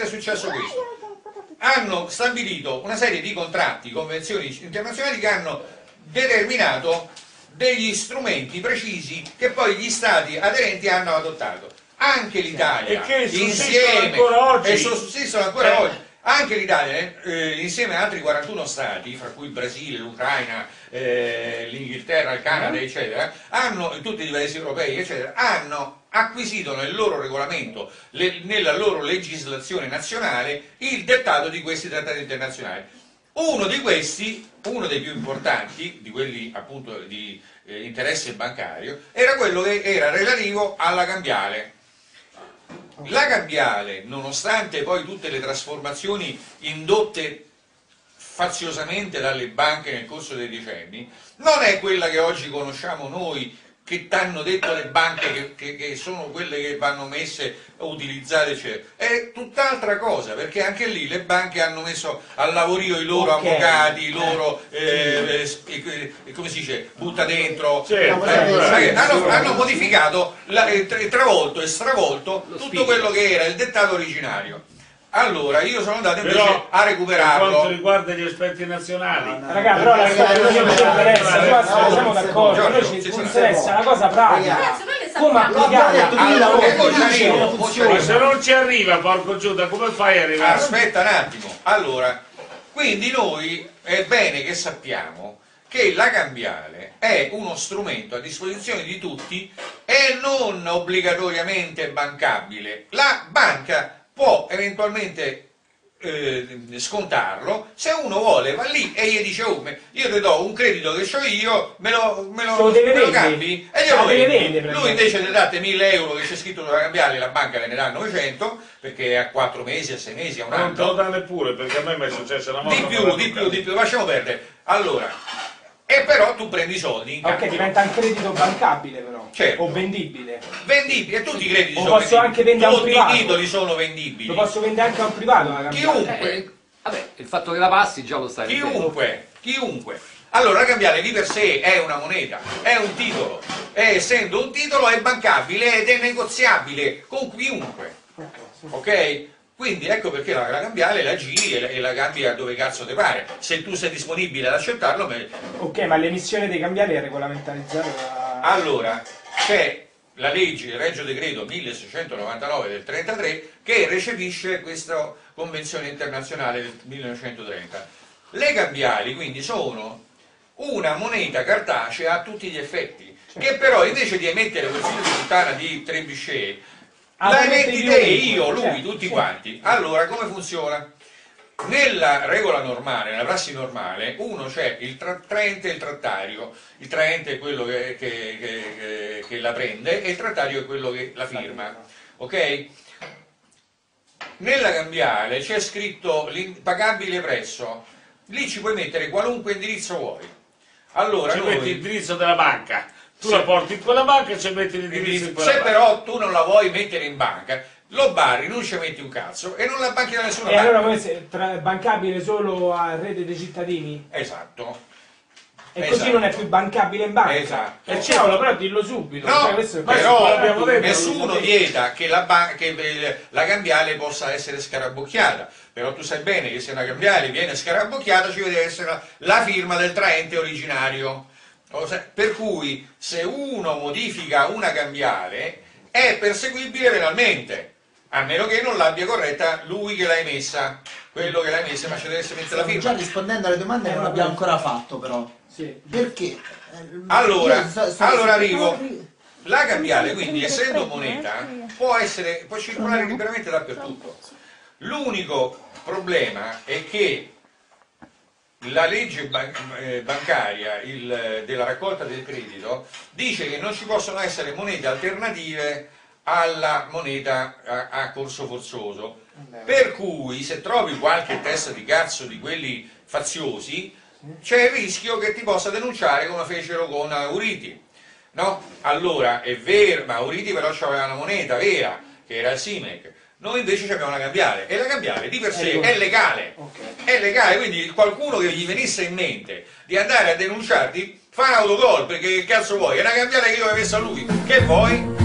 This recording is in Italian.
praticamente è successo questo. Hanno stabilito una serie di contratti, convenzioni internazionali che hanno determinato degli strumenti precisi che poi gli stati aderenti hanno adottato. Anche l'Italia, insieme, e sussistono ancora oggi anche l'Italia, eh, insieme a altri 41 stati, fra cui il Brasile, l'Ucraina, eh, l'Inghilterra, il Canada, eccetera, hanno, tutti i paesi europei, eccetera, hanno acquisito nel loro regolamento, le- nella loro legislazione nazionale, il dettato di questi trattati internazionali. Uno di questi, uno dei più importanti, di quelli appunto di eh, interesse bancario, era quello che era relativo alla cambiale. La cambiale, nonostante poi tutte le trasformazioni indotte faziosamente dalle banche nel corso dei decenni, non è quella che oggi conosciamo noi, che t'hanno detto le banche che, che- che sono quelle che vanno messe utilizzate, eccetera. È tutt'altra cosa, perché anche lì le banche hanno messo al lavorio i loro Ok. avvocati, i loro, eh, eh, eh, come si dice, butta dentro, Sì, eh, eh, hanno, hanno modificato, la- eh, tra- travolto e stravolto tutto quello che era il dettato originario. Allora, io sono andato invece Però, a Per quanto recuperarlo. riguarda gli aspetti nazionali, Raga, però la non ci interessa, No, qua no, siamo d'accordo, noi ci interessa una cosa pratica. Ragazzi, Come applicare Allora, se non ci arriva, porco Giuda, come fai a arrivare? Aspetta un attimo. Allora, quindi noi è bene che sappiamo che la cambiale è uno strumento a disposizione di tutti e non obbligatoriamente bancabile. La banca può eventualmente eh, scontarlo, se uno vuole va lì e gli dice oh, me- io ti do un credito che ho io, me lo, me lo, me lo vendere. cambi e glielo deve vendi. Lui invece ti date 1000 euro che c'è scritto sulla cambiale, la banca ve ne dà 900 perché è a 4 mesi, a 6 mesi, a un Non te lo anno. dà neppure, perché a me mi è successo una volta. Di più, di più, di più, lasciamo perdere. Allora, e però tu prendi i soldi in Ok, cambio. diventa un credito bancabile però, Certo. o vendibile. Vendibili, e tutti i crediti Lo sono posso anche vendere a un Tutti privato. i titoli sono vendibili. Lo posso vendere anche a un privato. Chiunque. Eh, vabbè, il fatto che la passi già lo sai. Chiunque, chiunque. Allora la cambiale di per sé è una moneta, è un titolo, e essendo un titolo è bancabile ed è negoziabile con chiunque, ok? Quindi ecco perché la, la cambiale la giri e la, e la cambi a dove cazzo te pare. Se tu sei disponibile ad accettarlo, me- Ok, ma l'emissione dei cambiali è regolamentarizzata da... allora c'è la legge, il Regio Decreto 1699 del 33 che recepisce questa convenzione internazionale del 1930. Le cambiali quindi sono una moneta cartacea a tutti gli effetti, che però invece di emettere quel figlio di puttana di Trebuchet, Lui, te, io, lui, certo, tutti sì. quanti. Allora come funziona? Nella regola normale, nella prassi normale, uno c'è il tra- traente e il trattario. Il traente è quello che, che- che- che- la prende e il trattario è quello che la firma. Ok? Nella cambiale c'è scritto pagabile presso, lì ci puoi mettere qualunque indirizzo vuoi. Allora, Ci noi- metti l'indirizzo della banca, tu Sì. la porti in quella banca e ci metti l'indirizzo in quella se banca. però tu non la vuoi mettere in banca, lo barri, non ci metti un cazzo e non la banchi da nessuna E parte. allora poi se- tra- bancabile solo a rete dei cittadini? Esatto. E Esatto. così non è più bancabile in banca? Esatto. E cavolo, però dillo subito. No, cioè, questo è- però questo detto, nessuno vieta che la, che eh, la cambiale possa essere scarabocchiata, però tu sai bene che se una cambiale viene scarabocchiata ci deve essere la, la firma del traente originario. Per cui se uno modifica una cambiale è perseguibile penalmente, a meno che non l'abbia corretta lui che l'ha emessa, quello che l'ha emessa, ma ci deve essere mettere la Stiamo già firma. rispondendo alle domande che non abbiamo ancora fatto però. Sì. Perché? Allora, io sto- sto- allora arrivo. La cambiale, quindi, essendo moneta, può, essere, può circolare liberamente dappertutto. L'unico problema è che la legge eh, bancaria il- della raccolta del credito dice che non ci possono essere monete alternative alla moneta a, a corso forzoso. Per cui se trovi qualche testa di cazzo di quelli faziosi, c'è il rischio che ti possa denunciare come fecero con Auriti. No? Allora è vero, ma Auriti però aveva una moneta vera, che era il SIMEC. Noi invece abbiamo una cambiale e la cambiale di per sé è legale. È legale, quindi qualcuno che gli venisse in mente di andare a denunciarti fa un autogol, perché che cazzo vuoi? È una cambiale che io ho messo a lui. Che vuoi?